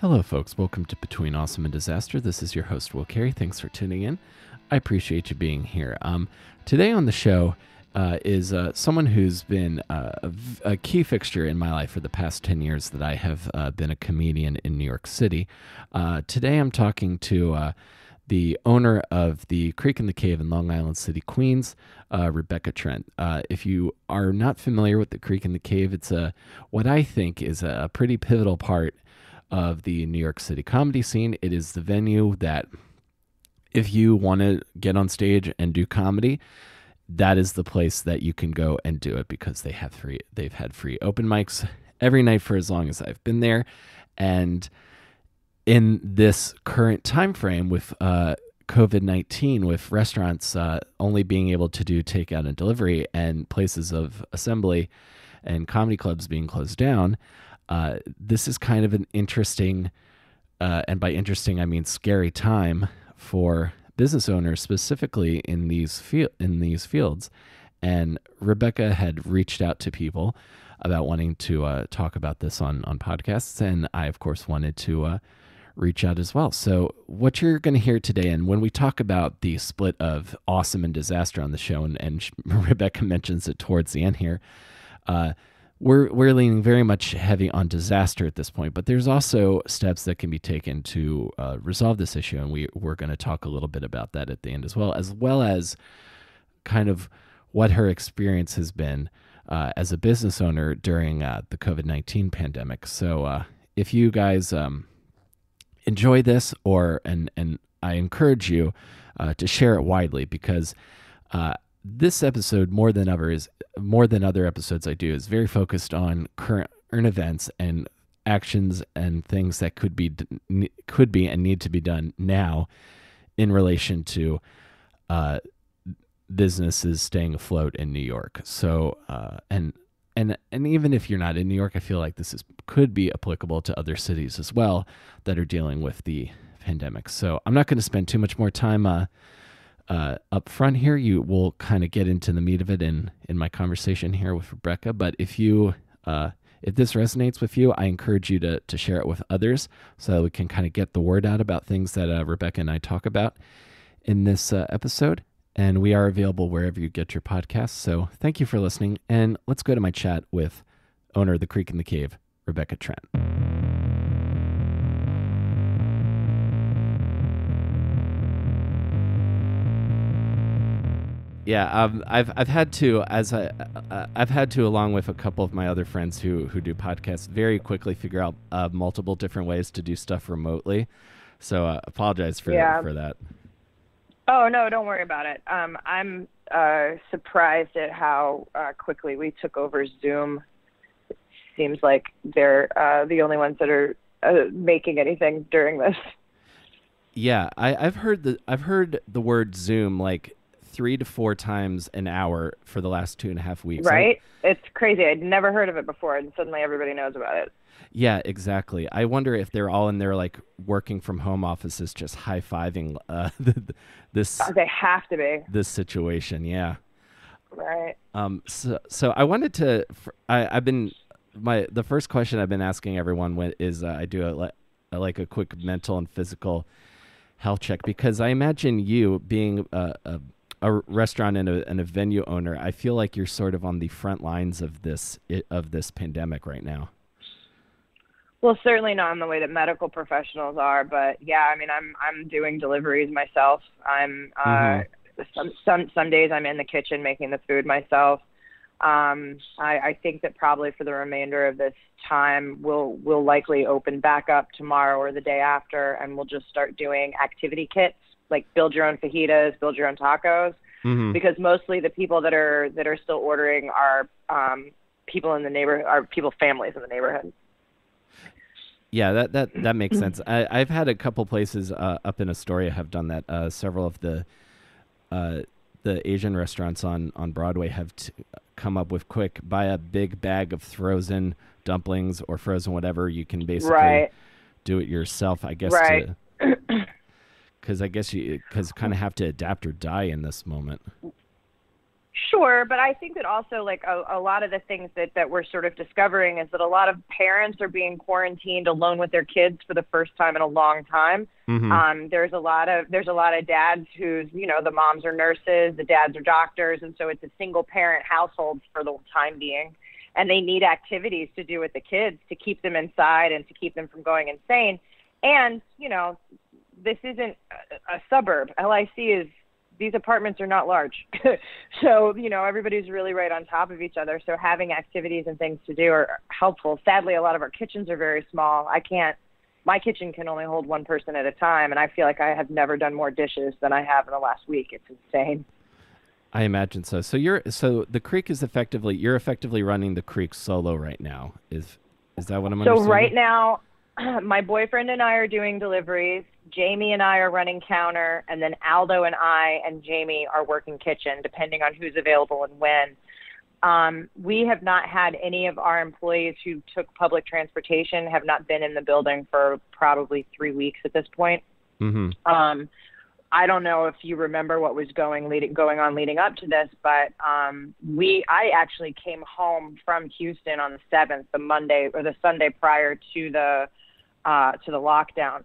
Hello, folks. Welcome to Between Awesome and Disaster. This is your host, Will Carey. Thanks for tuning in. I appreciate you being here. Um, today on the show uh, is uh, someone who's been uh, a, key fixture in my life for the past 10 years that I have uh, been a comedian in New York City. Uh, today I'm talking to uh, the owner of the Creek and the Cave in Long Island City, Queens, uh, Rebecca Trent. Uh, if you are not familiar with the Creek and the Cave, it's a what I think is a pretty pivotal part of the New York City comedy scene. It is the venue that, if you want to get on stage and do comedy, that is the place that you can go and do it because they have free. They've had free open mics every night for as long as I've been there, and in this current time frame with uh, COVID nineteen, with restaurants uh, only being able to do takeout and delivery, and places of assembly and comedy clubs being closed down, uh, this is kind of an interesting, uh, and by interesting I mean scary time for business owners, specifically in these in these fields. And Rebecca had reached out to people about wanting to uh, talk about this on on podcasts, and I of course wanted to uh, reach out as well. So what you're going to hear today, and when we talk about the split of awesome and disaster on the show, and, and Rebecca mentions it towards the end here. Uh, we're we're leaning very much heavy on disaster at this point, but there's also steps that can be taken to uh, resolve this issue, and we we're going to talk a little bit about that at the end as well, as well as kind of what her experience has been uh, as a business owner during uh, the COVID nineteen pandemic. So uh, if you guys um, enjoy this, or and and I encourage you uh, to share it widely because uh, this episode more than ever is more than other episodes I do is very focused on current events and actions and things that could be could be and need to be done now in relation to uh, businesses staying afloat in New York. So uh, and and and even if you're not in New York, I feel like this is could be applicable to other cities as well that are dealing with the pandemic. So I'm not going to spend too much more time uh, uh, up front here. You will kind of get into the meat of it in in my conversation here with Rebecca. But if you uh, if this resonates with you, I encourage you to to share it with others so that we can kind of get the word out about things that uh, Rebecca and I talk about in this uh, episode. And we are available wherever you get your podcasts. So thank you for listening. And let's go to my chat with owner of the Creek and the Cave, Rebecca Trent. Yeah um, i've i've had to as i uh, i've had to along with a couple of my other friends who who do podcasts very quickly figure out uh, multiple different ways to do stuff remotely so uh, apologize for Yeah. for that Oh no, don't worry about it. Um, I'm uh, surprised at how uh, quickly we took over Zoom. It seems like they're uh, the only ones that are uh, making anything during this. yeah i i've heard the i've heard the word zoom like three to four times an hour for the last two and a half weeks I- Right? It's crazy. I'd never heard of it before, and suddenly everybody knows about it. yeah exactly i wonder if they're all in their like working from home offices just high-fiving uh this They have to be, this situation yeah right? Um, so, so I wanted to. I, I've been my the first question I've been asking everyone when, is uh, I do a, a like a quick mental and physical health check because I imagine you being a, a, a restaurant and a, and a venue owner. I feel like you're sort of on the front lines of this of this pandemic right now. Well, certainly not in the way that medical professionals are, but yeah, I mean, I'm I'm doing deliveries myself. I'm uh, Mhm. some some some days I'm in the kitchen making the food myself. Um, I, I think that probably for the remainder of this time, we'll we'll likely open back up tomorrow or the day after, and we'll just start doing activity kits like build your own fajitas, build your own tacos Mm-hmm. because mostly the people that are that are still ordering are um, people in the neighborhood, are people families in the neighborhood. Yeah, that that that makes sense. I, I've had a couple places uh, up in Astoria have done that. Uh, several of the uh, the Asian restaurants on on Broadway have t- come up with quick buy a big bag of frozen dumplings or frozen whatever. You can basically Right. do it yourself. I guess Right. Because I guess you because kind of have to adapt or die in this moment. Sure, but I think that also like a, a lot of the things that that we're sort of discovering is that a lot of parents are being quarantined alone with their kids for the first time in a long time. Mhm. Um, there's a lot of there's a lot of dads who's you know the moms are nurses, the dads are doctors, and so it's a single parent household for the time being, and they need activities to do with the kids to keep them inside and to keep them from going insane. And you know, this isn't a, a suburb. LIC is these apartments are not large. so, you know, everybody's really right on top of each other. So having activities and things to do are helpful. Sadly, a lot of our kitchens are very small. I can't my kitchen can only hold one person at a time and I feel like I have never done more dishes than I have in the last week. It's insane. I imagine so. So you're so the creek is effectively you're effectively running the creek solo right now. Is is that what I'm So understanding? right now my boyfriend and I are doing deliveries. Jamie and I are running counter, and then Aldo and I and Jamie are working kitchen, depending on who's available and when. Um, we have not had any of our employees who took public transportation have not been in the building for probably three weeks at this point. Mhm. Um, I don't know if you remember what was going leading going on leading up to this, but um, we I actually came home from Houston on the seventh, the Monday or the Sunday prior to the uh, to the lockdown.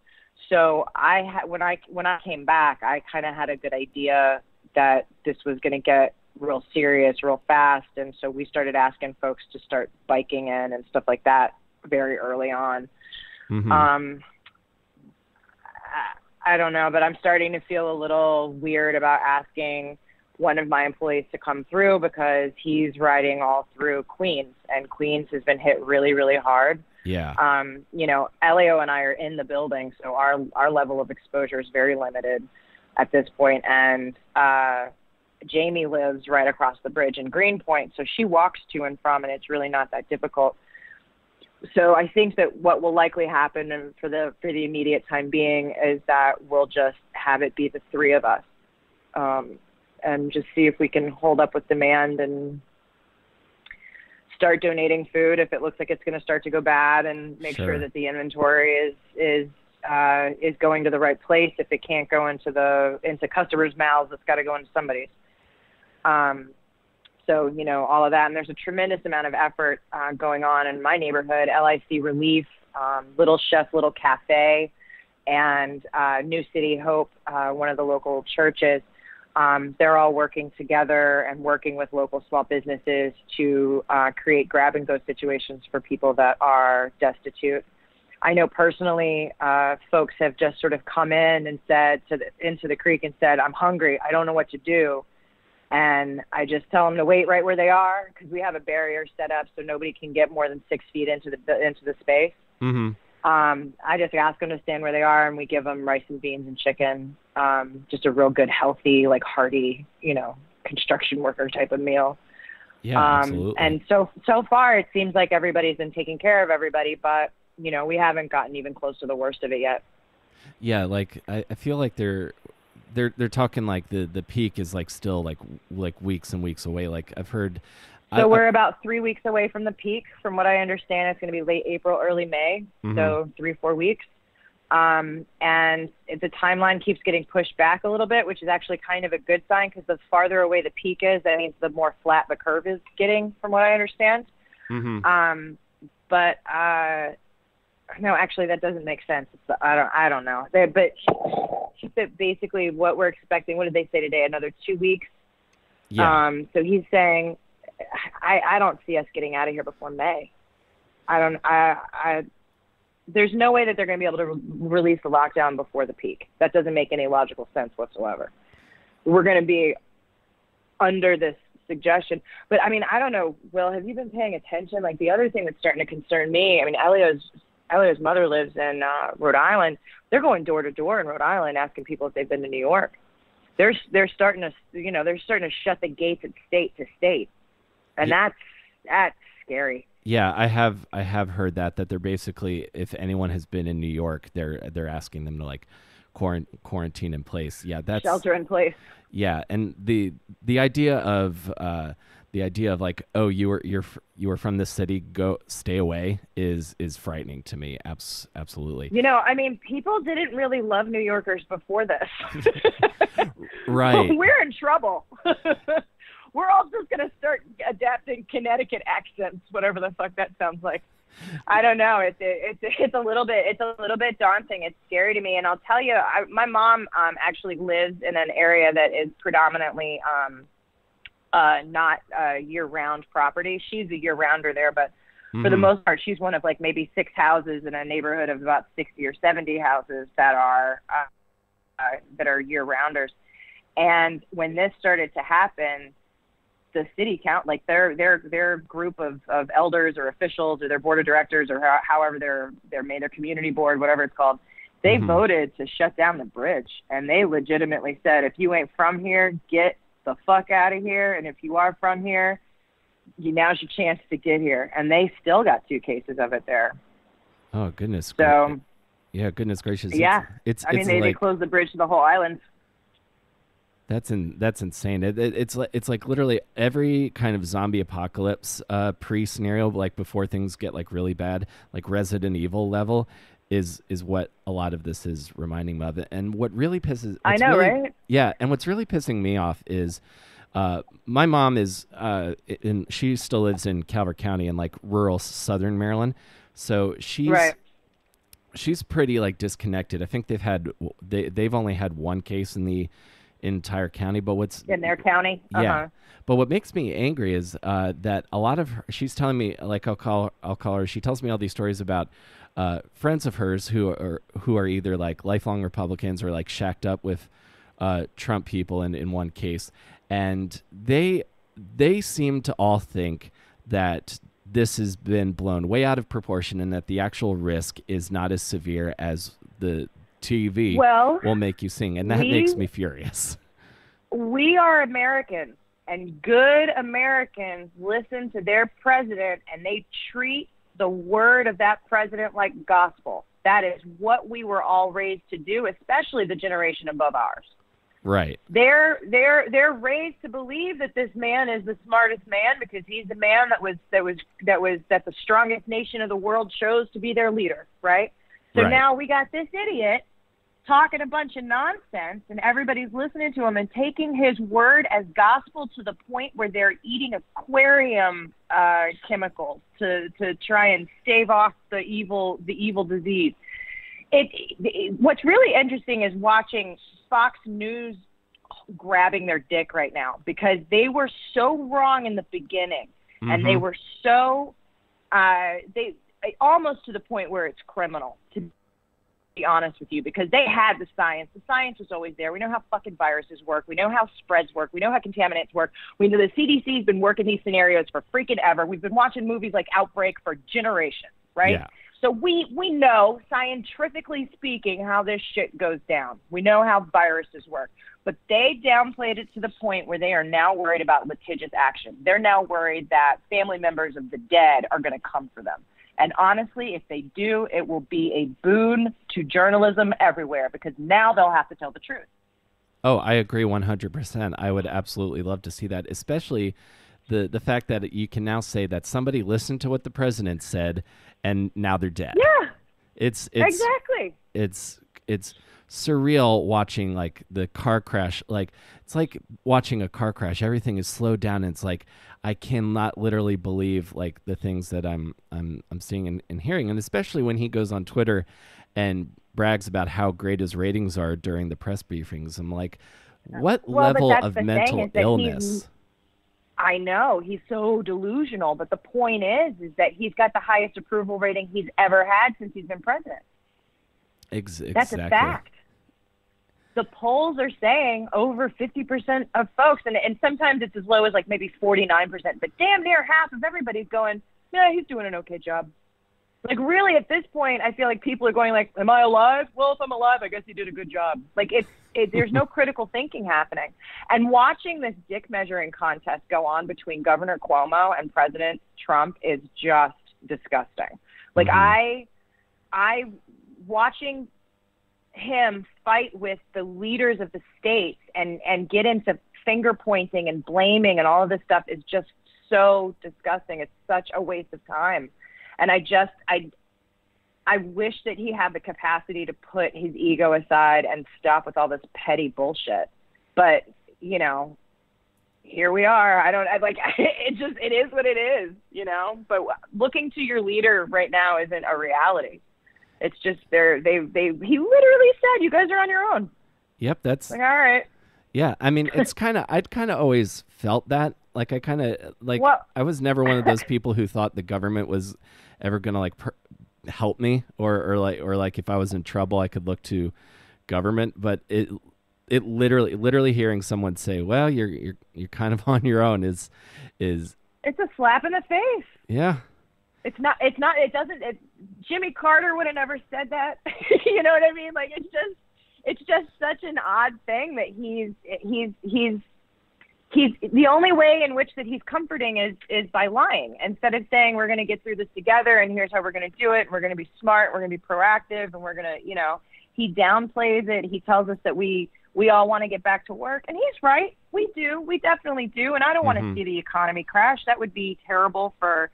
So I ha- when I when I came back, I kind of had a good idea that this was going to get real serious real fast, and so we started asking folks to start biking in and stuff like that very early on. Mhm. Um, I, I don't know, but I'm starting to feel a little weird about asking one of my employees to come through because he's riding all through Queens, and Queens has been hit really, really hard. Yeah. Um, you know, Elio and I are in the building, so our our level of exposure is very limited at this point. and uh, Jamie lives right across the bridge in Greenpoint, so she walks to and from, and it's really not that difficult so I think that what will likely happen and for the for the immediate time being is that we'll just have it be the three of us, um, and just see if we can hold up with demand and start donating food if it looks like it's going to start to go bad, and make Sure. sure that the inventory is is uh, is going to the right place. If it can't go into the into customers' mouths, it's got to go into somebody's. Um, so you know all of that, and there's a tremendous amount of effort uh, going on in my neighborhood. LIC Relief, um, Little Chef, Little Cafe, and uh, New City Hope, uh, one of the local churches. Um, they're all working together and working with local small businesses to uh, create grab and go situations for people that are destitute. I know personally, uh, folks have just sort of come in and said to the, into the creek and said, "I'm hungry. I don't know what to do." and I just tell them to wait right where they are because we have a barrier set up so nobody can get more than six feet into the into the space. Mhm. Um, I just ask them to stand where they are, and we give them rice and beans and chicken. Um, just a real good, healthy, like hearty, you know, construction worker type of meal. Yeah, um, absolutely. and so so far, it seems like everybody's been taking care of everybody, but you know, we haven't gotten even close to the worst of it yet. yeah, like I, I feel like they're they're they're talking like the the peak is like still like like weeks and weeks away. Like I've heard So I- I- we're about three weeks away from the peak. From what I understand, it's going to be late April, early May. Mhm. So three, four weeks. Um, and the timeline keeps getting pushed back a little bit, which is actually kind of a good sign because the farther away the peak is, that means the more flat the curve is getting, from what I understand. Mhm. Um, but uh, no, actually, that doesn't make sense. It's, I don't, I don't know. They, but basically what we're expecting. What did they say today? Another two weeks. yeah. Um, so he's saying, I, I don't see us getting out of here before May. I don't, I, I, there's no way that they're going to be able to re- release the lockdown before the peak. That doesn't make any logical sense whatsoever. We're going to be under this suggestion. But I mean, I don't know, Will, have you been paying attention? Like the other thing that's starting to concern me, I mean, Elio's, Elio's mother lives in uh, Rhode Island. They're going door to door in Rhode Island asking people if they've been to New York. They're they're starting to you know they're starting to shut the gates at state to state, and Ye- that's that's scary. Yeah, I have I have heard that that they're basically if anyone has been in New York, they're they're asking them to like quarant- quarantine in place. Yeah, that's Shelter in place. yeah, and the the idea of uh, the idea of like oh you were you're you were from this city go stay away is is frightening to me. Abs- absolutely. You know, I mean, people didn't really love New Yorkers before this. Right. We're in trouble. we're all just gonna start adapting Connecticut accents, whatever the fuck that sounds like. I don't know. It's it's it's a little bit it's a little bit daunting. It's scary to me, and I'll tell you, I, my mom um, actually lives in an area that is predominantly um, uh, not uh, year-round property. She's a year-rounder there, but mm-hmm. for the mm-hmm. most part, she's one of like maybe six houses in a neighborhood of about 60 or 70 houses that are uh, uh, that are year-rounders. And when this started to happen, the city count, like their their their group of, of elders or officials or their board of directors or how, however they're they're made their community board, whatever it's called, they mm-hmm. voted to shut down the bridge, and they legitimately said, if you ain't from here, get the fuck out of here, and if you are from here, you now's your chance to get here. And they still got two cases of it there. Oh goodness. So. Yeah, goodness gracious. Yeah. It's, it's I mean, it's they, like, they closed the bridge to the whole island. That's in that's insane. It, it, it's it's like literally every kind of zombie apocalypse uh, pre scenario, like before things get like really bad, like Resident Evil level, is is what a lot of this is reminding me of. And what really pisses I know, really, right? Yeah, and what's really pissing me off is. Uh, my mom is uh, in she still lives in Calvert County in like rural southern Maryland, so she's right. she's pretty like disconnected. I think they've had they they've only had one case in the entire county. But what's in their county? Uh-huh. Yeah. But what makes me angry is uh, that a lot of her, she's telling me like I'll call I'll call her. She tells me all these stories about uh, friends of hers who are who are either like lifelong Republicans or like shacked up with uh, Trump people in in one case, and they they seem to all think that this has been blown way out of proportion and that the actual risk is not as severe as the TV well, will make you sing, and that we, makes me furious. We are Americans, and good Americans listen to their president, and they treat the word of that president like gospel. That is what we were all raised to do, especially the generation above ours. Right. They're they're they're raised to believe that this man is the smartest man because he's the man that was that was that was that the strongest nation of the world chose to be their leader, right? So right. now we got this idiot talking a bunch of nonsense and everybody's listening to him and taking his word as gospel to the point where they're eating aquarium uh, chemicals to to try and stave off the evil the evil disease. It, it what's really interesting is watching Fox News grabbing their dick right now because they were so wrong in the beginning mm-hmm. and they mm-hmm. were so uh, they almost to the point where it's criminal to be honest with you because they had the science. The science was always there. We know how fucking viruses work. We know how spreads work. We know how contaminants work. We know the CDC's been working these scenarios for freaking ever. We've been watching movies like Outbreak for generations, right? Yeah. So we we know scientifically speaking how this shit goes down. We know how viruses work. But they downplayed it to the point where they are now worried about litigious action. They're now worried that family members of the dead are going to come for them. And honestly, if they do, it will be a boon to journalism everywhere because now they'll have to tell the truth. Oh, I agree 100%. I would absolutely love to see that, especially the the fact that you can now say that somebody listened to what the president said and now they're dead. Yeah. It's it's Exactly. It's it's surreal watching like the car crash like it's like watching a car crash. Everything is slowed down. And it's like i cannot literally believe like the things that i'm i'm i'm seeing and, and hearing. And especially when he goes on twitter and brags about how great his ratings are during the press briefings. I'm like uh, what well, level of mental illness? I know he's so delusional, but the point is, is that he's got the highest approval rating he's ever had since he's been president. Ex- exactly. That's a fact the polls are saying over 50% of folks, and, and sometimes it's as low as like maybe 49%, but damn near half of everybody's going, yeah, he's doing an okay job. Like really, at this point, I feel like people are going like, "Am I alive? Well, if I'm alive, I guess he did a good job." Like it's it, there's no critical thinking happening. And watching this dick measuring contest go on between Governor Cuomo and President Trump is just disgusting. Like mm-hmm. I, I watching him fight with the leaders of the states and and get into finger pointing and blaming and all of this stuff is just so disgusting. It's such a waste of time. And I just I I wish that he had the capacity to put his ego aside and stop with all this petty bullshit. But, you know, here we are. I don't I like it just it is what it is, you know. But looking to your leader right now isn't a reality. It's just they're they they he literally said you guys are on your own. Yep, that's like all right. Yeah, I mean, it's kind of I'd kind of always felt that. Like I kind of like well, I was never one of those people who thought the government was ever gonna like per- help me or or like or like if I was in trouble I could look to government. But it it literally literally hearing someone say, "Well, you're you're you're kind of on your own," is is it's a slap in the face. Yeah. It's not. It's not. It doesn't. It, Jimmy Carter would have never said that. you know what I mean? Like it's just. It's just such an odd thing that he's he's he's he's the only way in which that he's comforting is is by lying instead of saying we're going to get through this together and here's how we're going to do it and we're going to be smart we're going to be proactive and we're going to you know he downplays it he tells us that we we all want to get back to work and he's right we do we definitely do and i don't want Mhm. to see the economy crash that would be terrible for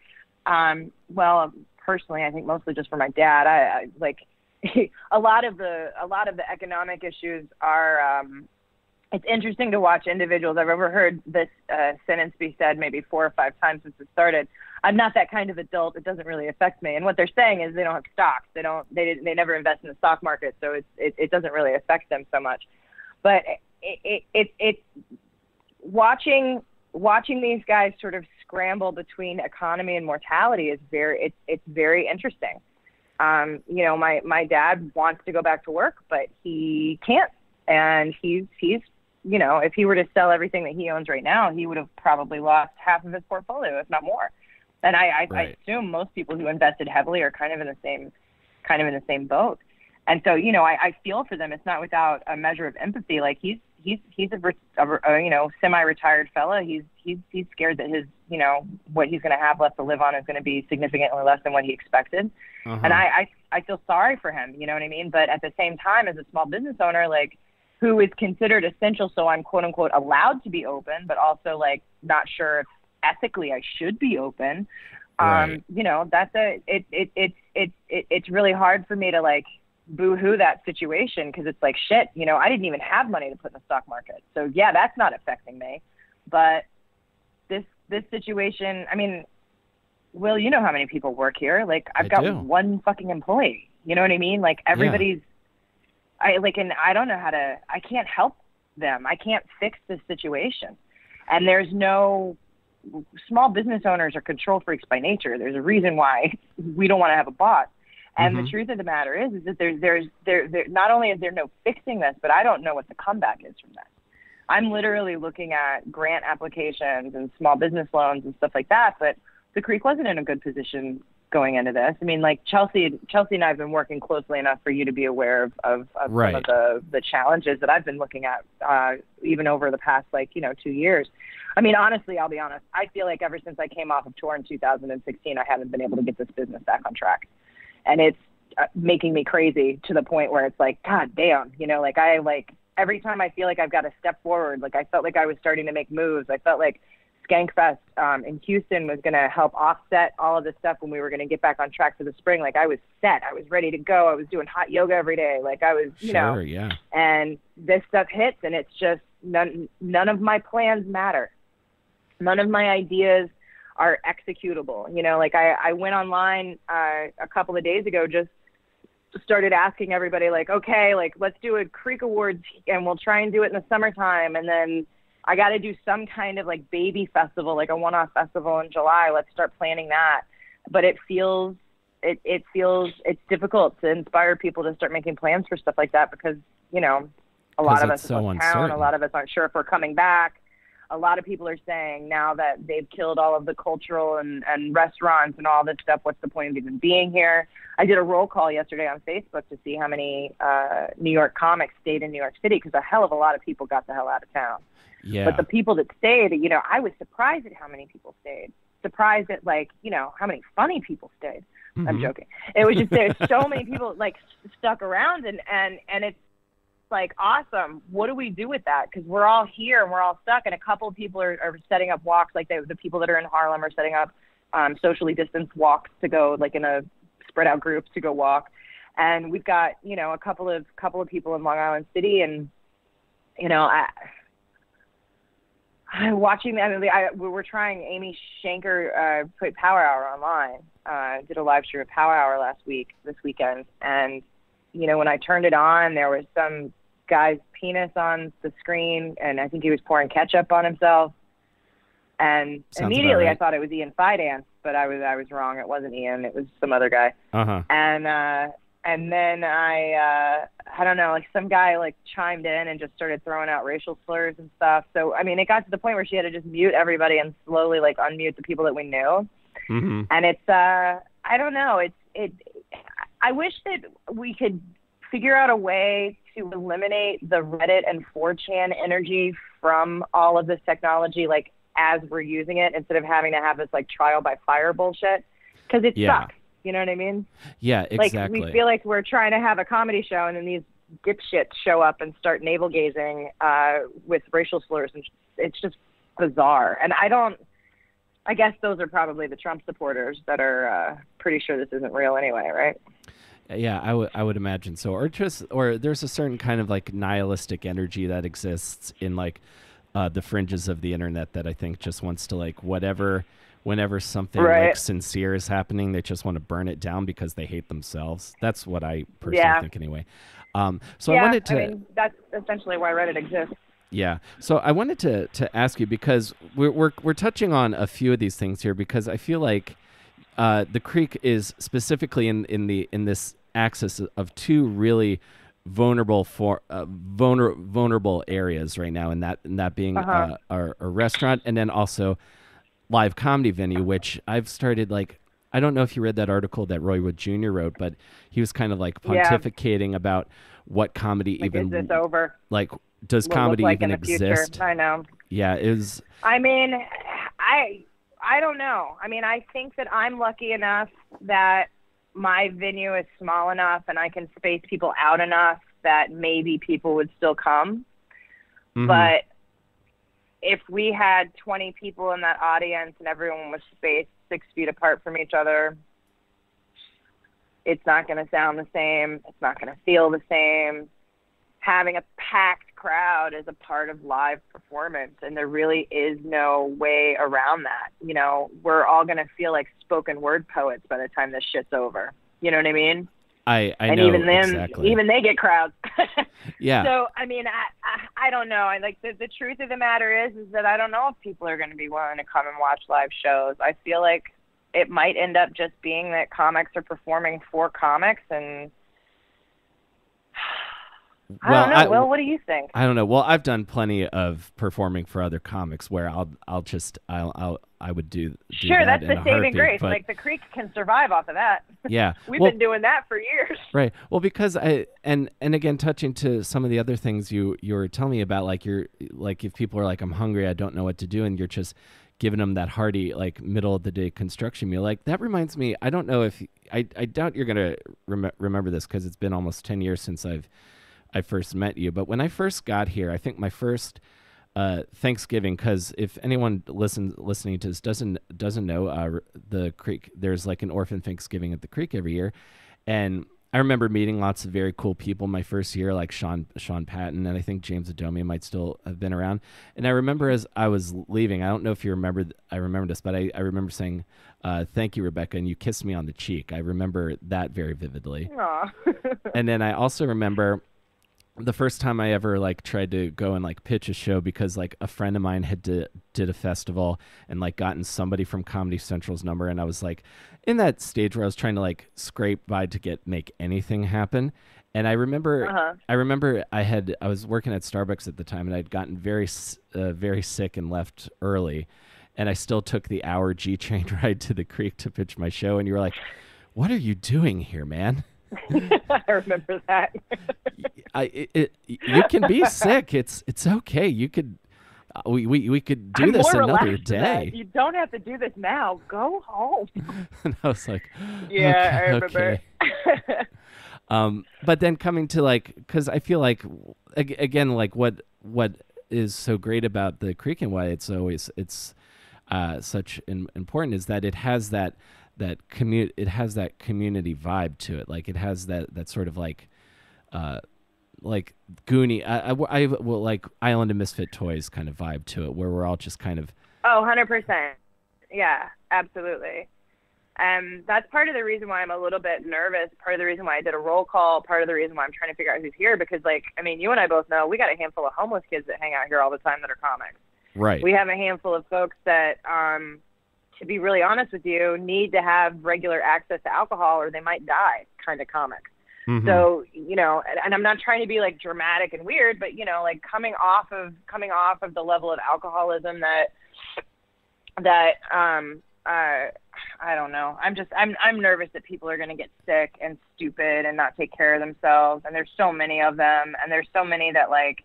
um well personally i think mostly just for my dad i, I like a lot of the a lot of the economic issues are um it's interesting to watch individuals. I've ever heard this uh, sentence be said maybe four or five times since it started. I'm not that kind of adult. It doesn't really affect me. And what they're saying is they don't have stocks. They don't. They didn't. They never invest in the stock market, so it's it, it doesn't really affect them so much. But it it it, it watching watching these guys sort of scramble between economy and mortality is very it's it's very interesting. Um, you know, my my dad wants to go back to work, but he can't, and he's he's you know, if he were to sell everything that he owns right now, he would have probably lost half of his portfolio, if not more. And I, I, Right. I assume most people who invested heavily are kind of in the same, kind of in the same boat. And so, you know, I, I feel for them. It's not without a measure of empathy. Like he's, he's, he's a, a, a you know, semi-retired fella. He's, he's, he's scared that his, you know, what he's going to have left to live on is going to be significantly less than what he expected uh-huh. and I, I I feel sorry for him. You know what I mean? But at the same time, as a small business owner, like who is considered essential, so I'm quote unquote allowed to be open, but also like not sure if ethically I should be open. Um, you know, that's a it it it's it, it it's really hard for me to like boo-hoo that situation because it's like shit. You know, I didn't even have money to put in the stock market, so yeah, that's not affecting me. But this this situation, I mean, Will, you know how many people work here? Like I've I got do. one fucking employee. You know what I mean? Like everybody's I like and I don't know how to I can't help them. I can't fix this situation. And there's no small business owners are control freaks by nature. There's a reason why we don't want to have a boss. And Mhm. the truth of the matter is, is that there's there's there there not only is there no fixing this, but I don't know what the comeback is from that. I'm literally looking at grant applications and small business loans and stuff like that, but the Creek wasn't in a good position going into this. I mean, like Chelsea, Chelsea and I have been working closely enough for you to be aware of, of, of some of the, the challenges that I've been looking at, uh, even over the past, like, you know, two years. I mean, honestly, I'll be honest. I feel like ever since I came off of tour in 2016, I haven't been able to get this business back on track. And it's uh, making me crazy to the point where it's like, God damn, you know, like I like every time I feel like I've got to step forward, like I felt like I was starting to make moves. I felt like Skankfest um, in Houston was going to help offset all of this stuff when we were going to get back on track for the spring. Like I was set, I was ready to go. I was doing hot yoga every day. Like I was, you sure, know, yeah. and this stuff hits and it's just none none of my plans matter none of my ideas are executable you know like i i went online uh, a couple of days ago just started asking everybody like okay like let's do a creek awards and we'll try and do it in the summertime and then i got to do some kind of like baby festival like a one off festival in july let's start planning that but it feels it it feels it's difficult to inspire people to start making plans for stuff like that because you know a lot of us so are in town. A lot of us aren't sure if we're coming back. A lot of people are saying now that they've killed all of the cultural and, and restaurants and all this stuff, what's the point of even being here? I did a roll call yesterday on Facebook to see how many uh, New York comics stayed in New York City because a hell of a lot of people got the hell out of town. Yeah. But the people that stayed, you know, I was surprised at how many people stayed. Surprised at like, you know, how many funny people stayed. I'm Mhm. joking. It was just there's so many people like stuck around and and and it's like awesome. What do we do with that? Because we're all here and we're all stuck, and a couple of people are, are setting up walks. Like the the people that are in Harlem are setting up um, socially distanced walks to go like in a spread out groups to go walk. And we've got you know a couple of couple of people in Long Island City, and you know I I'm watching. I mean, I, we were trying. Amy Shanker uh, put Power Hour online. Uh, did a live stream of Power Hour last week, this weekend, and you know when I turned it on, there was some guy's penis on the screen, and I think he was pouring ketchup on himself. And Sounds immediately about I thought it was Ian Fidance, but I was I was wrong. It wasn't Ian. It was some other guy. Uh huh. And uh, and then I uh, I don't know, like some guy like chimed in and just started throwing out racial slurs and stuff. So I mean, it got to the point where she had to just mute everybody and slowly like unmute the people that we knew hmm and it's uh i don't know it's it i wish that we could figure out a way to eliminate the reddit and 4chan energy from all of this technology like as we're using it instead of having to have this like trial by fire bullshit because it Yeah. sucks you know what i mean Yeah, exactly. like we feel like we're trying to have a comedy show and then these dipshits show up and start navel gazing uh with racial slurs and it's just bizarre and i don't I guess those are probably the Trump supporters that are uh, pretty sure this isn't real anyway, right? Yeah, I would I would imagine so. Or just or there's a certain kind of like nihilistic energy that exists in like uh, the fringes of the internet that I think just wants to like whatever whenever something like Right. sincere is happening, they just want to burn it down because they hate themselves. That's what I personally Yeah. think anyway. Um, so yeah, I wanted to I mean that's essentially why Reddit exists. Yeah. So I wanted to to ask you because we're we're we're touching on a few of these things here because I feel like uh, the creek is specifically in in the in this axis of two really vulnerable for uh, vulner, vulnerable areas right now, and that and that being Uh-huh. uh, our, our restaurant and then also live comedy venue, which I've started like. I don't know if you read that article that Roy Wood Jr. wrote, but he was kind of like Yeah. pontificating about what comedy Like, even is this over? like does Will comedy like even future? exist? I know. Yeah, is. I mean, I I don't know. I mean, I think that I'm lucky enough that my venue is small enough and I can space people out enough that maybe people would still come. mhm. But if we had 20 people in that audience and everyone was spaced six feet apart from each other, it's not going to sound the same. It's not going to feel the same. Having a packed crowd is a part of live performance, and there really is no way around that. You know, we're all going to feel like spoken word poets by the time this shit's over. You know what I mean? I I and know even them, exactly. even they get crowds. yeah, So I mean, I I, I don't know. I like the the truth of the matter is is that I don't know if people are going to be willing to come and watch live shows. I feel like it might end up just being that comics are performing for comics, and I Well, don't know. I- Will, what do you think? I don't know. Well, I've done plenty of performing for other comics where I'll I'll just I'll, I'll I would do, do Sure, that that's the a saving grace. But Like the creek can survive off of that. yeah, We've well, been doing that for years. Right. Well, because I and and again touching to some of the other things you you were telling me about, like you're like if people are like I'm hungry, I don't know what to do, and you're just giving them that hearty like middle of the day construction meal. Like that reminds me. I don't know if I I doubt you're gonna rem- remember this because it's been almost ten years since I've I first met you. But when I first got here, I think my first uh, Thanksgiving because if anyone listen listening to this doesn't doesn't know uh, the creek there's like an orphan Thanksgiving at the creek every year. And I remember meeting lots of very cool people my first year like Sean Sean Patton and I think James Adomian might still have been around. And I remember as I was leaving I don't know if you remember I remember this but I, I remember saying uh, thank you Rebecca and you kissed me on the cheek. I remember that very vividly. And then I also remember the first time I ever like tried to go and like pitch a show because like a friend of mine had di- did a festival and like gotten somebody from Comedy Central's number and I was like in that stage where I was trying to like scrape by to get make anything happen and I remember Uh-huh. I remember I had I was working at Starbucks at the time and I'd gotten very uh, very sick and left early and I still took the hour G train ride to the creek to pitch my show and you were like what are you doing here man I remember that. I it, it, you can be sick. It's it's okay. You could uh, we, we we could do I'm this another relaxed than that. day. You don't have to do this now. Go home. and I was like, Yeah, I okay, remember. okay. Um, but then coming to like, because I feel like ag- again, like what what is so great about the creek and why it's always it's uh, such in, important is that it has that that commu- it has that community vibe to it. Like it has that that sort of like uh, like Goonie. I, I, I well, like Island of Misfit Toys kind of vibe to it, where we're all just kind of. Oh, 100%. Yeah, absolutely. Um, that's part of the reason why I'm a little bit nervous. Part of the reason why I did a roll call. Part of the reason why I'm trying to figure out who's here because, like, I mean, you and I both know we got a handful of homeless kids that hang out here all the time that are comics. Right. We have a handful of folks that, um, to be really honest with you, need to have regular access to alcohol or they might die. Kind of comics. Mhm. So you know, and, and I'm not trying to be like dramatic and weird, but you know, like coming off of coming off of the level of alcoholism that that um uh I don't know. I'm just I'm I'm nervous that people are going to get sick and stupid and not take care of themselves and there's so many of them and there's so many that like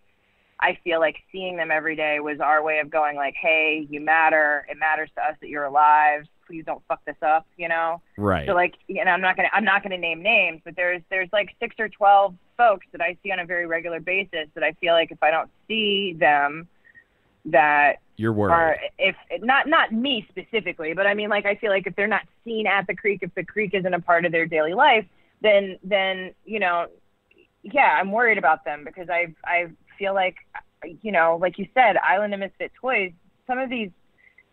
I feel like seeing them every day was our way of going like, "Hey, you matter. It matters to us that you're alive. Please don't fuck this up," you know? right. So like, you know, I'm not gonna I'm not gonna name names, but there's there's like six or twelve folks that I see on a very regular basis that I feel like if I don't see them, that You're worried. are if not not me specifically, but I mean like I feel like if they're not seen at the creek, if the creek isn't a part of their daily life, then then you know, yeah, I'm worried about them because I've I feel like you know, like you said, Island of Misfit Toys. Some of these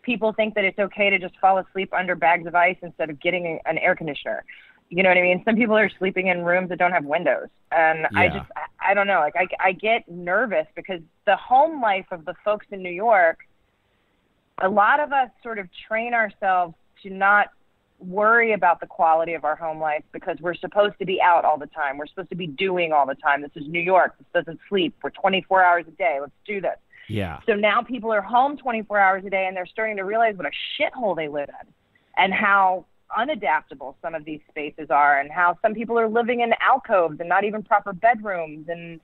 people think that it's okay to just fall asleep under bags of ice instead of getting an air conditioner. You know what I mean? Some people are sleeping in rooms that don't have windows, and I just I, I don't know. Like I I get nervous because the home life of the folks in New York. A lot of us sort of train ourselves to not worry about the quality of our home life because we're supposed to be out all the time. We're supposed to be doing all the time. This is New York. This doesn't sleep. We're 24 hours a day. Let's do this. yeah. So now people are home 24 hours a day and they're starting to realize what a shithole they live in and how unadaptable some of these spaces are and how some people are living in alcoves and not even proper bedrooms and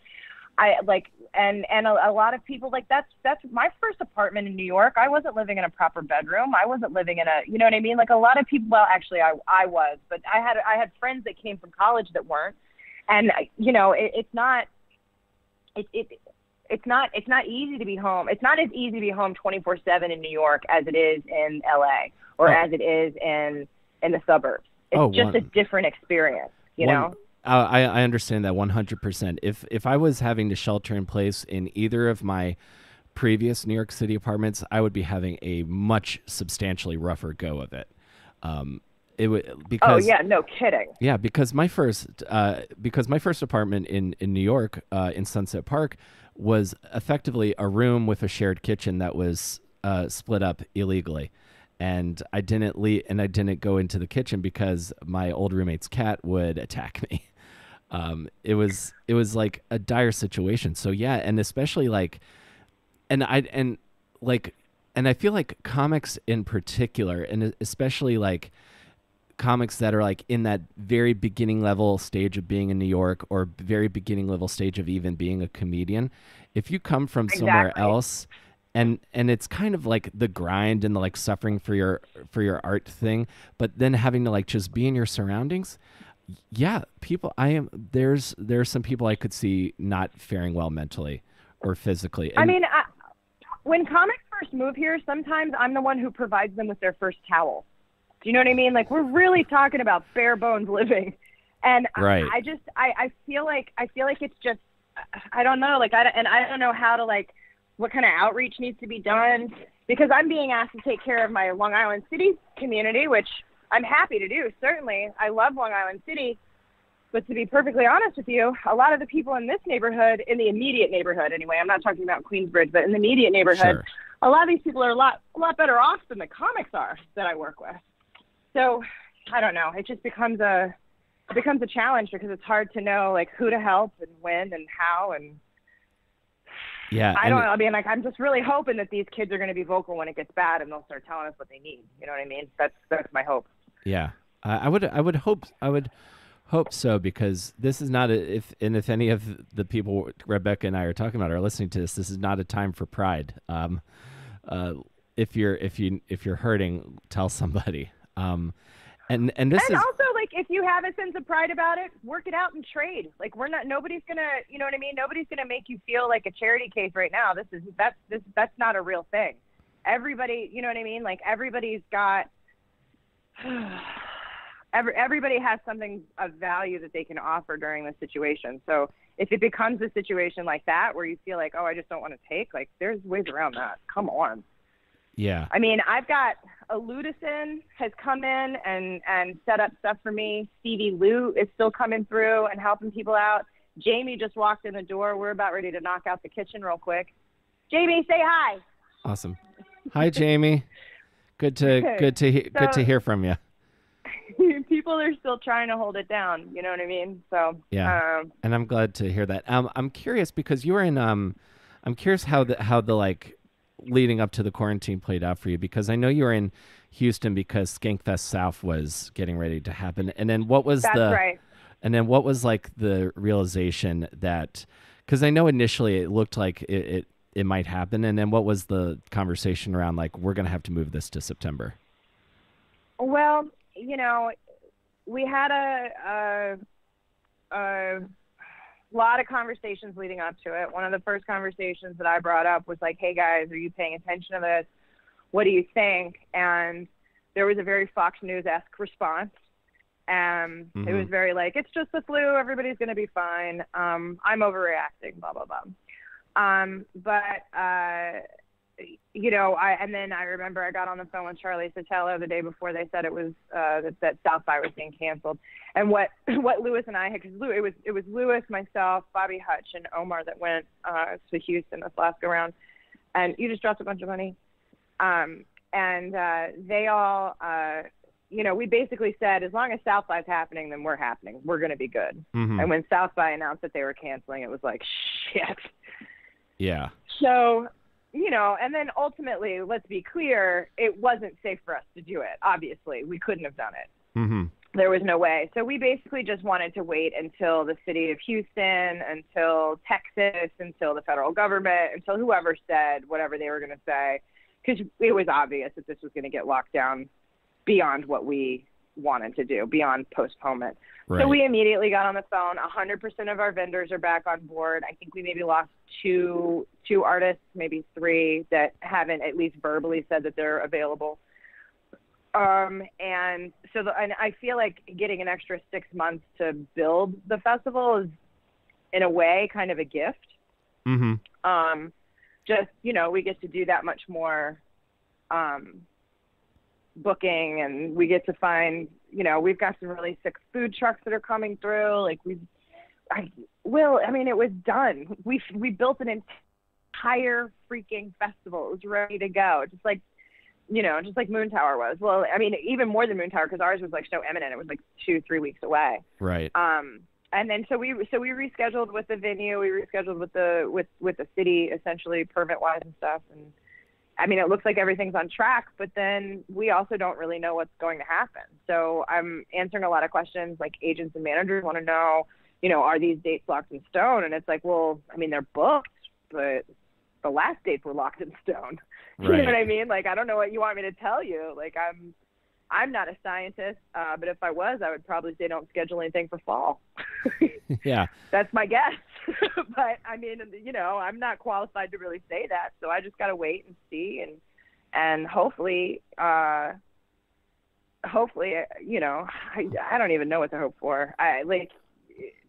I like and and a, a lot of people like that's that's my first apartment in New York. I wasn't living in a proper bedroom. I wasn't living in a you know what I mean? Like a lot of people well actually I I was, but I had I had friends that came from college that weren't. And you know, it, it's not it, it it's not it's not easy to be home. It's not as easy to be home 24/7 in New York as it is in LA or Oh. as it is in in the suburbs. It's Oh, just a different experience, you One- know. I I understand that 100%. If if I was having to shelter in place in either of my previous New York City apartments, I would be having a much substantially rougher go of it. Um, it would because Oh yeah, no kidding. Yeah, because my first uh, because my first apartment in in New York uh, in Sunset Park was effectively a room with a shared kitchen that was uh, split up illegally, and I didn't leave and I didn't go into the kitchen because my old roommate's cat would attack me. Um, it was it was like a dire situation. So yeah, and especially like, and I and like, and I feel like comics in particular, and especially like comics that are like in that very beginning level stage of being in New York or very beginning level stage of even being a comedian, if you come from somewhere else and and it's kind of like the grind and the like suffering for your for your art thing, but then having to like just be in your surroundings, yeah, people I am there's there's some people I could see not faring well mentally or physically. I mean, I, when comics first move here, sometimes I'm the one who provides them with their first towel. Do you know what I mean? Like we're really talking about bare bones living, and I- Right. I, just I, I feel like I feel like it's just I don't know like I and I don't know how to like what kind of outreach needs to be done because I'm being asked to take care of my Long Island City community, which I'm happy to do. Certainly, I love Long Island City. But to be perfectly honest with you, a lot of the people in this neighborhood, in the immediate neighborhood anyway, I'm not talking about Queensbridge, but in the immediate neighborhood, Sure. a lot of these people are a lot a lot better off than the comics are that I work with. So I don't know. It just becomes a it becomes a challenge because it's hard to know like who to help and when and how and yeah, I don't know. I mean like I'm just really hoping that these kids are going to be vocal when it gets bad and they'll start telling us what they need. You know what I mean? That's that's my hope. Yeah, uh, I would. I would hope. I would hope so because this is not a. If and if any of the people Rebecca and I are talking about are listening to this, this is not a time for pride. Um, uh, if you're if you if you're hurting, tell somebody. Um, and and this and is also like if you have a sense of pride about it work it out and trade like we're not nobody's gonna you know what i mean nobody's gonna make you feel like a charity case right now this is that's this that's not a real thing everybody you know what i mean like everybody's got every, everybody has something of value that they can offer during this situation so if it becomes a situation like that where you feel like, oh, I just don't want to take, like there's ways around that. Come on. Yeah. I mean, I've got a Ludison has come in and and set up stuff for me. Stevie Lou is still coming through and helping people out. Jamie just walked in the door. We're about ready to knock out the kitchen real quick. Jamie, say hi. Awesome. Hi, Jamie. Good to good to he- good to hear from you. people are still trying to hold it down. You know what I mean? So yeah, um, and I'm glad to hear that. Um, I'm curious because you were in. Um, I'm curious how the how the like leading up to the quarantine played out for you because I know you were in Houston because Skankfest South was getting ready to happen, and then what was That's the right. and then what was like the realization that because I know initially it looked like it, it it might happen, and then what was the conversation around like we're gonna have to move this to September? Well, you know, we had a, a, a lot of conversations leading up to it. One of the first conversations that I brought up was like, "Hey guys, are you paying attention to this? What do you think?" And there was a very Fox News esque response. Um, mm-hmm. it was very like, "It's just the flu. Everybody's going to be fine. Um, I'm overreacting." Blah blah blah. Um, but uh, you know, I and then I remember I got on the phone with Charlie Sotelo the day before they said it was uh, that, that South by was being canceled, and what what Lewis and I had because it was it was Lewis, myself, Bobby Hutch, and Omar that went uh, to Houston this last go round, and you just dropped a bunch of money, um, and uh, they all. Uh, you know, we basically said as long as South by's happening, then we're happening. We're going to be good. Mm-hmm. And when South by announced that they were canceling, it was like shit. Yeah. So you know, and then ultimately, let's be clear, it wasn't safe for us to do it. Obviously, we couldn't have done it. Mm-hmm. There was no way. So we basically just wanted to wait until the city of Houston, until Texas, until the federal government, until whoever said whatever they were going to say, because it was obvious that this was going to get locked down beyond what we wanted to do, beyond postponement. Right. So we immediately got on the phone. 100% of our vendors are back on board. I think we maybe lost two two artists, maybe three that haven't at least verbally said that they're available. Um, and so the, and I feel like getting an extra six months to build the festival is, in a way, kind of a gift. Mm-hmm. Um, just you know, we get to do that much more. Um, booking and we get to find you know we've got some really sick food trucks that are coming through. Like we i will i mean it was done. We we built an entire freaking festival. It was ready to go. Just like you know just like Moontower was. Well i mean even more than Moontower because ours was like so imminent. It was like two three weeks away. Right. Um and then so we so we rescheduled with the venue. We rescheduled with the with with the city essentially permit wise and stuff. And I mean, it looks like everything's on track, but then we also don't really know what's going to happen. So I'm answering a lot of questions like agents and managers want to know, you know, are these dates locked in stone? And it's like, well, I mean, they're booked, but the last dates were locked in stone. Right. You know what I mean? Like, I don't know what you want me to tell you. Like, I'm, I'm not a scientist, uh, but if I was, I would probably say don't schedule anything for fall. yeah. That's my guess. but I mean, you know, I'm not qualified to really say that, so I just got to wait and see and and hopefully uh hopefully, you know, I I don't even know what to hope for. I like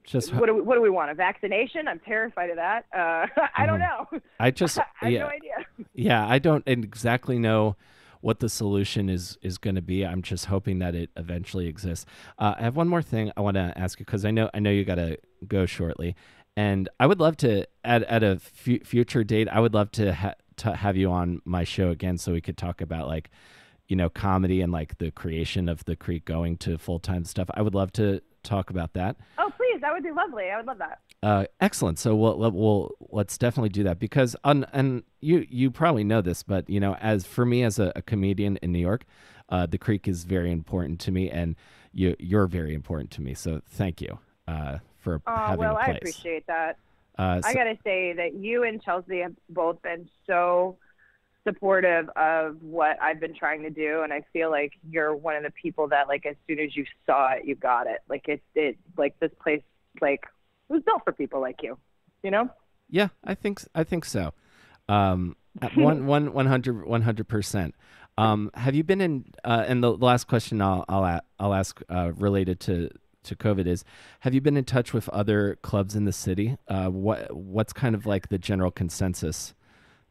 just what do we what do we want? A vaccination? I'm terrified of that. Uh I don't Mm-hmm. know. I just I have yeah, no idea. yeah, I don't exactly know what the solution is is going to be. I'm just hoping that it eventually exists. Uh, I have one more thing I want to ask you because I know I know you got to go shortly, and I would love to at at a f- future date. I would love to ha- to have you on my show again so we could talk about like you know comedy and like the creation of the creek going to full time stuff. I would love to talk about that. Oh, please, that would be lovely. I would love that. Uh, excellent. So we'll, we'll, let's definitely do that because on and you you probably know this, but you know, as for me as a, a comedian in New York, uh, the Creek is very important to me, and you you're very important to me. So thank you uh, for Oh well, I appreciate that. Uh, I gotta say that you and Chelsea have both been so supportive of what I've been trying to do, and I feel like you're one of the people that, like, as soon as you saw it, you got it. Like it, it, like this place, like it was built for people like you, you know. Yeah, I think I think so. Um, one one one hundred one hundred percent. Um, have you been in? Uh, and the last question I'll I'll I'll ask uh, related to to COVID is, have you been in touch with other clubs in the city? Uh, what what's kind of like the general consensus,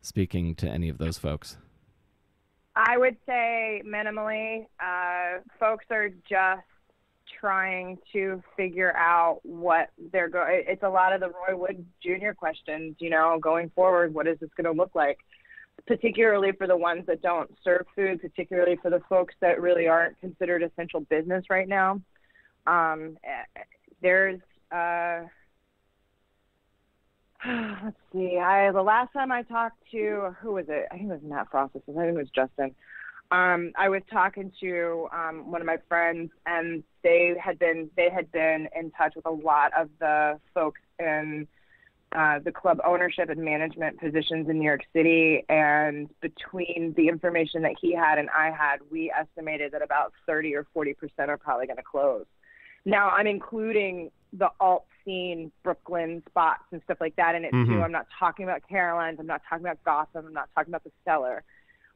speaking to any of those folks? I would say minimally. Uh, folks are just trying to figure out what they're going. It's a lot of the Roy Wood Jr. questions. You know, going forward, what is this going to look like? Particularly for the ones that don't serve food, particularly for the folks that really aren't considered essential business right now. Um, there's uh, let's see. I the last time I talked to who was it? I think it was Matt Frostis. I think it was Justin. Um, I was talking to um, one of my friends, and they had been they had been in touch with a lot of the folks in uh, the club ownership and management positions in New York City. And between the information that he had and I had, we estimated that about 30 or 40 percent are probably going to close. Now I'm including the alt scene Brooklyn spots and stuff like that in it mm-hmm. too. I'm not talking about Carolines. I'm not talking about Gotham. I'm not talking about the Cellar.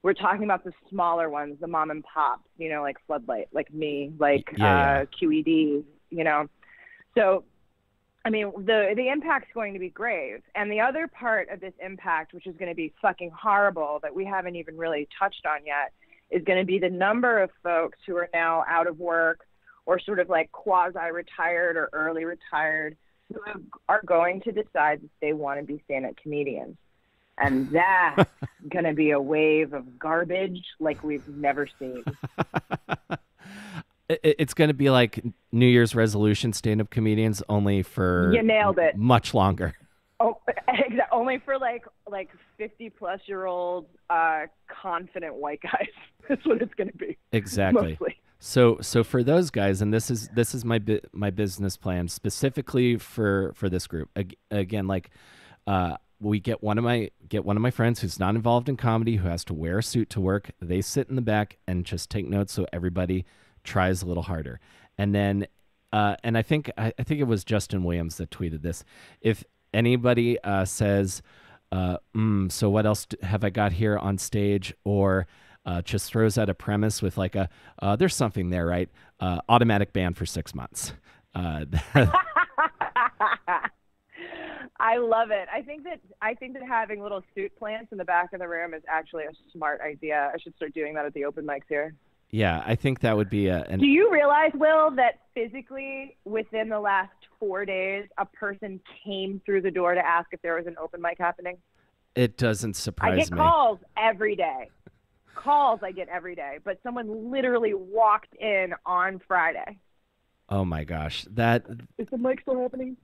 We're talking about the smaller ones, the mom and pops, you know, like Floodlight, like me, like yeah, uh, yeah. QED, you know. So, I mean, the the impact's going to be grave, and the other part of this impact, which is going to be fucking horrible, that we haven't even really touched on yet, is going to be the number of folks who are now out of work or sort of like quasi retired or early retired who are going to decide that they want to be stand up comedians. And that's going to be a wave of garbage like we've never seen. it's going to be like New Year's resolution stand up comedians only for You nailed it. much longer. Oh, only for like like 50 plus year old uh confident white guys. That's what it's going to be. Exactly. Mostly. So so for those guys, and this is this is my bi- my business plan specifically for for this group. again, like uh, we get one of my get one of my friends who's not involved in comedy who has to wear a suit to work. They sit in the back and just take notes so everybody tries a little harder. And then uh, and I think I, I, think it was Justin Williams that tweeted this. If anybody uh, says, uh, mm, "So what else have I got here on stage?" or uh, just throws out a premise with like a uh, there's something there, right? Uh, automatic ban for six months. Uh, I love it. I think that I think that having little suit plants in the back of the room is actually a smart idea. I should start doing that at the open mics here. Yeah, I think that would be a. An... Do you realize, Will, that physically within the last four days, a person came through the door to ask if there was an open mic happening? It doesn't surprise me. I get me. calls every day calls I get every day, but someone literally walked in on Friday. Oh my gosh, that is the mic still happening?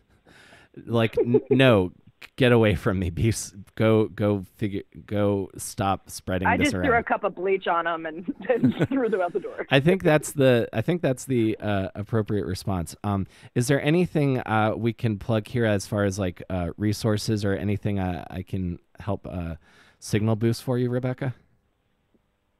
like n- no, get away from me. Be go go figure go stop spreading I this just around. threw a cup of bleach on them and, and threw them out the door. I think that's the I think that's the uh, appropriate response. Um, is there anything uh, we can plug here as far as like uh, resources or anything I, I can help uh, signal boost for you, Rebecca?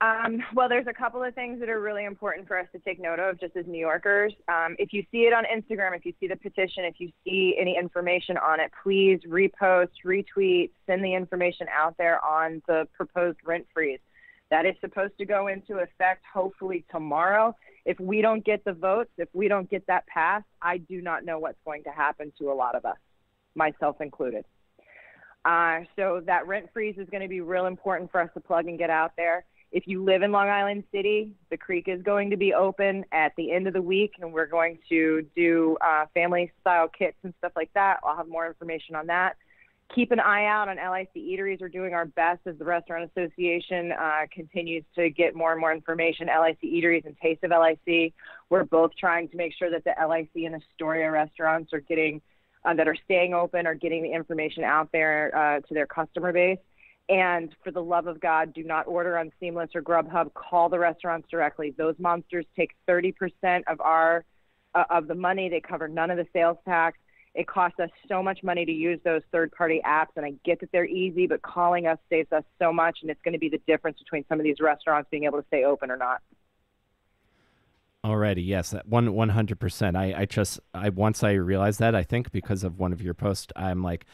Um, well, there's a couple of things that are really important for us to take note of just as New Yorkers. Um, if you see it on Instagram, if you see the petition, if you see any information on it, please repost, retweet, send the information out there on the proposed rent freeze. That is supposed to go into effect hopefully tomorrow. If we don't get the votes, if we don't get that passed, I do not know what's going to happen to a lot of us, myself included. Uh, so that rent freeze is going to be real important for us to plug and get out there if you live in Long Island City, the creek is going to be open at the end of the week, and we're going to do uh, family style kits and stuff like that. I'll have more information on that. Keep an eye out on LIC Eateries. We're doing our best as the Restaurant Association uh, continues to get more and more information. LIC Eateries and Taste of LIC. We're both trying to make sure that the LIC and Astoria restaurants are getting uh, that are staying open are getting the information out there uh, to their customer base. And for the love of God, do not order on Seamless or Grubhub. Call the restaurants directly. Those monsters take 30% of our uh, of the money. They cover none of the sales tax. It costs us so much money to use those third-party apps, and I get that they're easy, but calling us saves us so much, and it's going to be the difference between some of these restaurants being able to stay open or not. Already, yes, one one hundred percent. I I just I once I realized that I think because of one of your posts, I'm like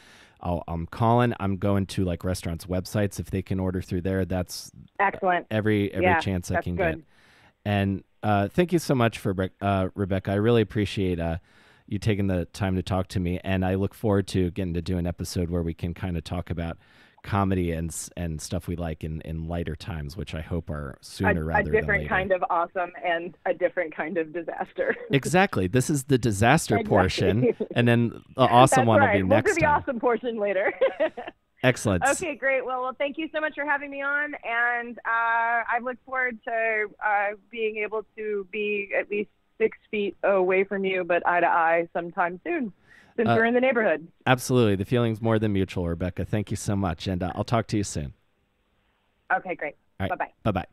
i am calling. I'm going to like restaurants' websites if they can order through there. That's excellent. Every every yeah, chance I can good. get. And Uh, thank you so much for uh, Rebecca. I really appreciate uh, you taking the time to talk to me, and I look forward to getting to do an episode where we can kind of talk about comedy and and stuff we like in, in lighter times, which I hope are sooner a, rather a different than kind of awesome and a different kind of disaster. exactly. This is the disaster exactly. portion, and then the awesome That's one right. will be we'll next do the time. awesome portion later. Excellent. Okay, great. Well, well, thank you so much for having me on, and uh, I look forward to uh, being able to be at least six feet away from you, but eye to eye sometime soon since uh, we're in the neighborhood. Absolutely. The feeling's more than mutual, Rebecca. Thank you so much. And uh, I'll talk to you soon. Okay, great. Bye bye. Bye bye.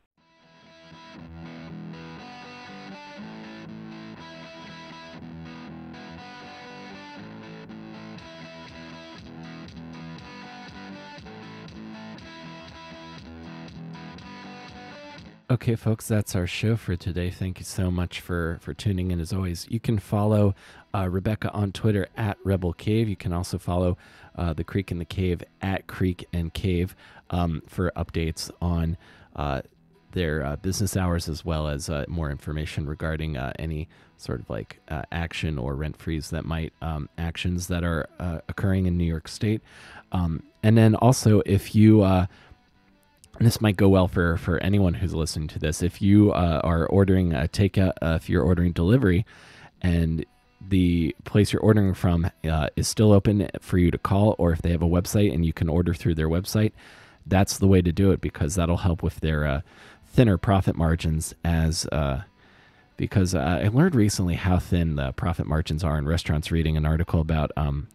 Okay, folks, that's our show for today. Thank you so much for for tuning in. As always, you can follow uh, Rebecca on Twitter at Rebel Cave. You can also follow uh, the Creek and the Cave at Creek and Cave um, for updates on uh, their uh, business hours as well as uh, more information regarding uh, any sort of like action or rent freeze that might um, actions that are occurring in New York State. Um, and then also, if you this might go well for for anyone who's listening to this. If you uh, are ordering a takeout, uh, if you're ordering delivery, and the place you're ordering from uh, is still open for you to call, or if they have a website and you can order through their website, that's the way to do it because that'll help with their uh, thinner profit margins. As uh, because I learned recently how thin the profit margins are in restaurants. Reading an article about um,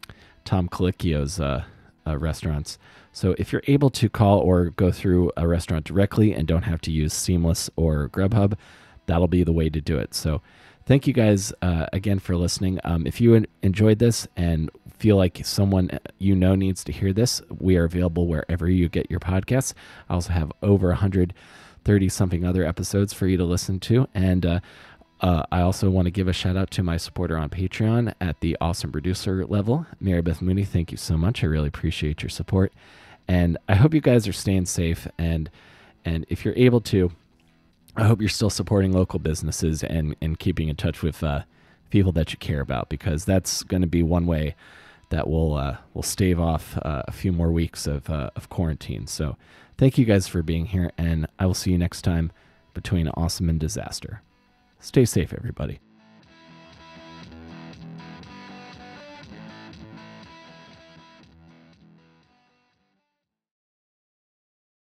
Tom Colicchio's uh, restaurants so if you're able to call or go through a restaurant directly and don't have to use Seamless or Grubhub, that'll be the way to do it. So thank you guys uh, again for listening. Um, if you enjoyed this and feel like someone you know needs to hear this, we are available wherever you get your podcasts. I also have over 130 something other episodes for you to listen to. And uh, uh, I also want to give a shout out to my supporter on Patreon at the awesome producer level, Mary Beth Mooney. Thank you so much. I really appreciate your support. And I hope you guys are staying safe. And and if you're able to, I hope you're still supporting local businesses and and keeping in touch with uh, people that you care about because that's going to be one way that will uh, will stave off uh, a few more weeks of uh, of quarantine. So thank you guys for being here, and I will see you next time between awesome and disaster. Stay safe, everybody.